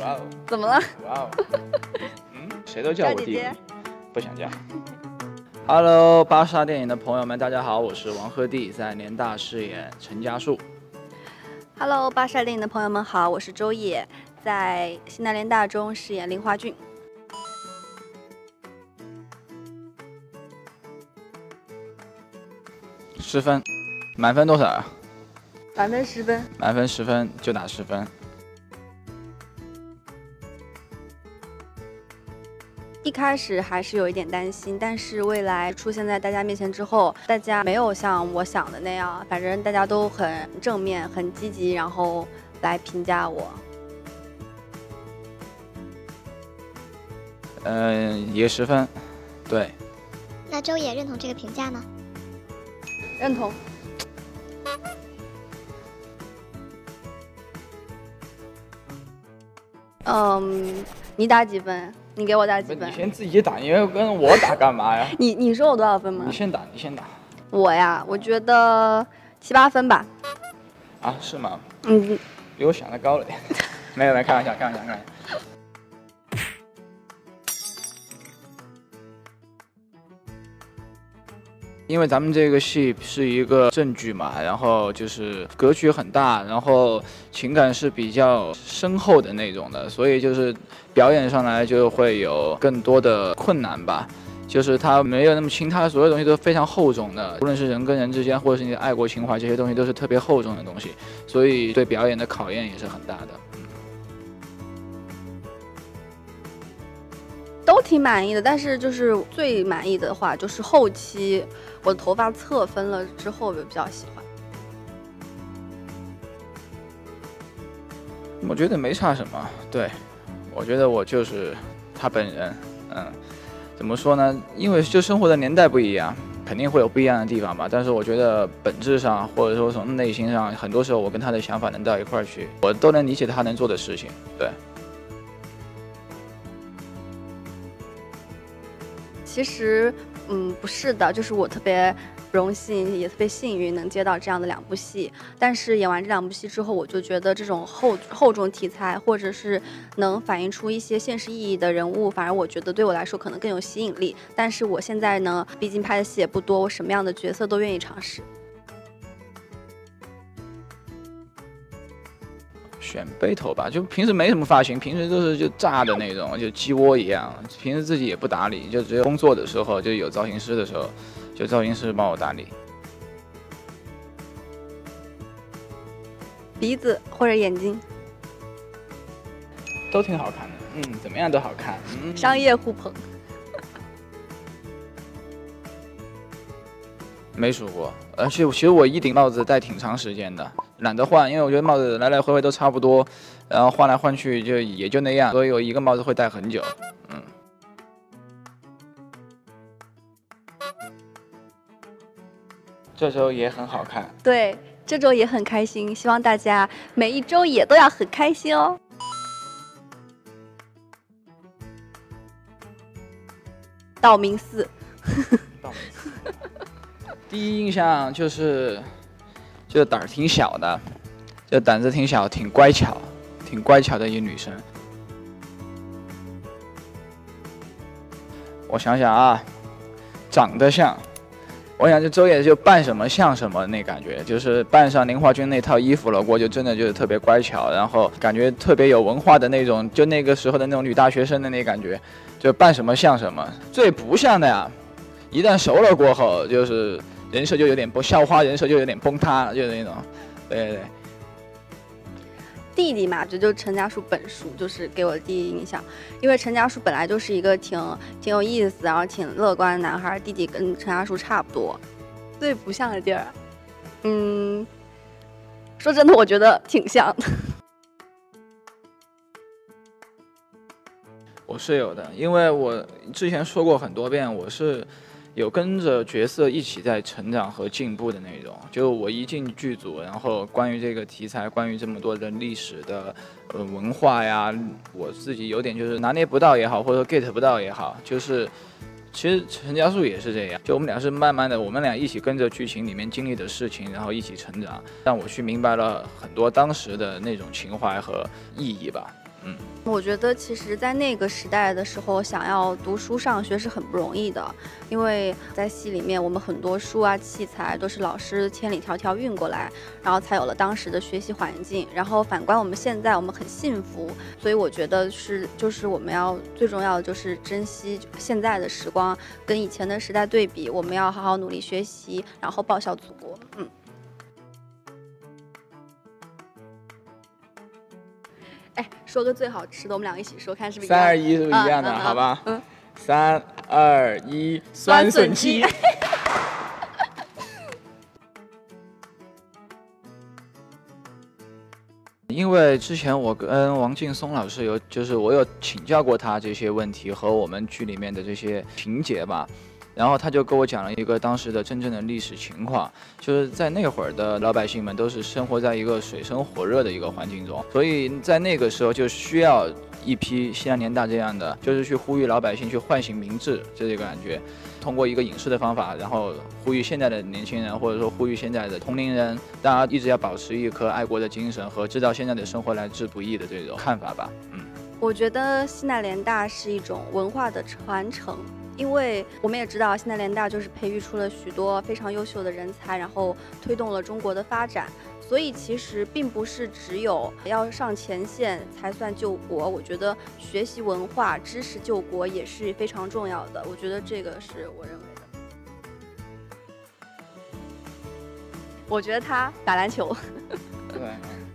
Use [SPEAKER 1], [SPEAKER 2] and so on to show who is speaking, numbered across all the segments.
[SPEAKER 1] 哇哦，
[SPEAKER 2] 怎么了？
[SPEAKER 1] 哇哦，嗯，谁都叫我弟弟
[SPEAKER 2] 姐姐，
[SPEAKER 1] 不想叫。Hello，芭莎电影的朋友们，大家好，我是王鹤棣，在联大饰演陈家树。
[SPEAKER 2] Hello，巴莎电影的朋友们好，我是周野，在西南联大中饰演林华俊。
[SPEAKER 1] 十分，满分多少啊？
[SPEAKER 2] 满分十分。
[SPEAKER 1] 满分十分就打十分。
[SPEAKER 2] 一开始还是有一点担心，但是未来出现在大家面前之后，大家没有像我想的那样，反正大家都很正面、很积极，然后来评价我。
[SPEAKER 1] 嗯、也十分，对，
[SPEAKER 3] 那周也认同这个评价吗？
[SPEAKER 2] 认同。嗯，你打几分？你给我打几分
[SPEAKER 1] 你？先自己打，你要跟我打干嘛呀？
[SPEAKER 2] 你你说我多少分吗
[SPEAKER 1] 你？先打，你先打。
[SPEAKER 2] 我呀，我觉得七八分吧。
[SPEAKER 1] 啊，是吗？
[SPEAKER 2] 嗯，
[SPEAKER 1] 比我想的高了点。没有，没有，开玩笑，开玩笑，开玩笑。因为咱们这个戏是一个正剧嘛，然后就是格局很大，然后情感是比较深厚的那种的，所以就是表演上来就会有更多的困难吧。就是它没有那么轻，它所有东西都非常厚重的，无论是人跟人之间，或者是你的爱国情怀，这些东西都是特别厚重的东西，所以对表演的考验也是很大的。
[SPEAKER 2] 都挺满意的，但是就是最满意的话，就是后期我的头发侧分了之后，我比较喜欢。
[SPEAKER 1] 我觉得没差什么，对，我觉得我就是他本人，嗯，怎么说呢？因为就生活的年代不一样，肯定会有不一样的地方吧。但是我觉得本质上，或者说从内心上，很多时候我跟他的想法能到一块儿去，我都能理解他能做的事情，对。
[SPEAKER 2] 其实，嗯，不是的，就是我特别荣幸，也特别幸运能接到这样的两部戏。但是演完这两部戏之后，我就觉得这种厚厚重题材，或者是能反映出一些现实意义的人物，反而我觉得对我来说可能更有吸引力。但是我现在呢，毕竟拍的戏也不多，我什么样的角色都愿意尝试。
[SPEAKER 1] 选背头吧，就平时没什么发型，平时都是就炸的那种，就鸡窝一样。平时自己也不打理，就只有工作的时候，就有造型师的时候，就造型师帮我打理。
[SPEAKER 2] 鼻子或者眼睛，
[SPEAKER 1] 都挺好看的，嗯，怎么样都好看。嗯，
[SPEAKER 2] 商业互捧。
[SPEAKER 1] 没数过，而且其实我一顶帽子戴挺长时间的，懒得换，因为我觉得帽子来来回回都差不多，然后换来换去就也就那样，所以我一个帽子会戴很久。嗯，这周也很好看。
[SPEAKER 2] 对，这周也很开心，希望大家每一周也都要很开心哦。道明寺，呵呵
[SPEAKER 1] 第一印象就是，就胆儿挺小的，就胆子挺小，挺乖巧，挺乖巧的一女生。我想想啊，长得像，我想就周也就扮什么像什么那感觉，就是扮上林华君那套衣服了，我就真的就是特别乖巧，然后感觉特别有文化的那种，就那个时候的那种女大学生的那感觉，就扮什么像什么。最不像的呀，一旦熟了过后，就是人设就有点崩，校花人设就有点崩塌了，就是那种，对对对。
[SPEAKER 2] 弟弟嘛，这就陈家树本书，就是给我的第一印象。因为陈家树本来就是一个挺挺有意思，然后挺乐观的男孩，弟弟跟陈家树差不多。最不像的地儿，嗯，说真的，我觉得挺像的。
[SPEAKER 1] 我是有的，因为我之前说过很多遍，我是有跟着角色一起在成长和进步的那种。就我一进剧组，然后关于这个题材，关于这么多的历史的呃文化呀，我自己有点就是拿捏不到也好，或者说 get 不到也好，就是其实陈家树也是这样，就我们俩是慢慢的，我们俩一起跟着剧情里面经历的事情，然后一起成长，让我去明白了很多当时的那种情怀和意义吧。嗯。
[SPEAKER 2] 我觉得其实，在那个时代的时候，想要读书上学是很不容易的，因为在系里面，我们很多书啊、器材都是老师千里迢迢运过来，然后才有了当时的学习环境。然后反观我们现在，我们很幸福，所以我觉得是，就是我们要最重要的就是珍惜现在的时光，跟以前的时代对比，我们要好好努力学习，然后报效祖国。嗯。说个最好吃的，我们两个一起说，看是不是？
[SPEAKER 1] 三二一，是不是一样的？好吧。嗯。三二一，酸笋鸡。因为之前我跟王劲松老师有，就是我有请教过他这些问题和我们剧里面的这些情节吧。然后他就跟我讲了一个当时的真正的历史情况，就是在那会儿的老百姓们都是生活在一个水深火热的一个环境中，所以在那个时候就需要一批西南联大这样的，就是去呼吁老百姓去唤醒民智，这个感觉，通过一个影视的方法，然后呼吁现在的年轻人，或者说呼吁现在的同龄人，大家一直要保持一颗爱国的精神和知道现在的生活来之不易的这种看法吧。嗯，
[SPEAKER 2] 我觉得西南联大是一种文化的传承。因为我们也知道，西南联大就是培育出了许多非常优秀的人才，然后推动了中国的发展。所以其实并不是只有要上前线才算救国，我觉得学习文化知识救国也是非常重要的。我觉得这个是我认为的。我觉得他打篮球。
[SPEAKER 1] 对。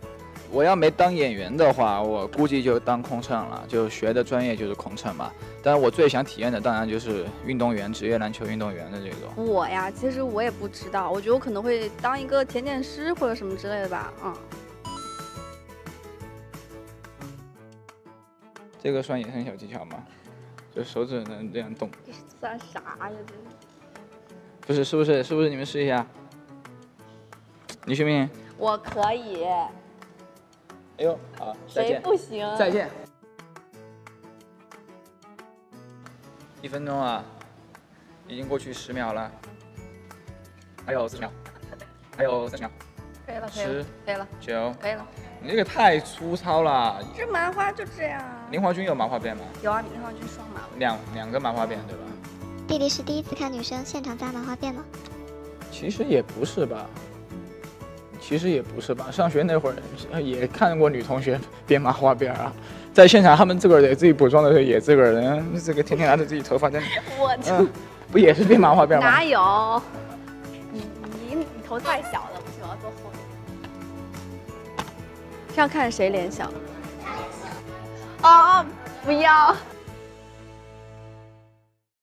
[SPEAKER 1] 我要没当演员的话，我估计就当空乘了，就学的专业就是空乘嘛。但是我最想体验的当然就是运动员，职业篮球运动员的这种。
[SPEAKER 2] 我呀，其实我也不知道，我觉得我可能会当一个甜点师或者什么之类的吧。嗯。
[SPEAKER 1] 这个算野生小技巧吗？就手指能这样动。
[SPEAKER 2] 这算啥呀？这。
[SPEAKER 1] 不是，是不是？是不是？你们试一下。你行不行？
[SPEAKER 2] 我可以。
[SPEAKER 1] 哎呦，好，再见。
[SPEAKER 2] 不行？
[SPEAKER 1] 再见。一分钟啊，已经过去十秒了，还有四十秒，还有三十秒。
[SPEAKER 2] 可以了，十，可以了，
[SPEAKER 1] 九，
[SPEAKER 2] 可以了。
[SPEAKER 1] 你这个太粗糙了。
[SPEAKER 2] 这麻花就这样。
[SPEAKER 1] 林华君有麻花辫吗？
[SPEAKER 2] 有啊，林华君双麻。
[SPEAKER 1] 两两个麻花辫，对吧？
[SPEAKER 3] 弟弟是第一次看女生现场扎麻花辫吗？
[SPEAKER 1] 其实也不是吧。其实也不是吧，上学那会儿也看过女同学编麻花辫啊，在现场他们自个儿给自己补妆的时候也自个儿人这个天天拿着自己头发在，
[SPEAKER 2] 我
[SPEAKER 1] 嗯，不也是编麻花辫吗？
[SPEAKER 2] 哪有？你你你头太小了，不行，我要坐后面。这样看谁脸小？哦，不要。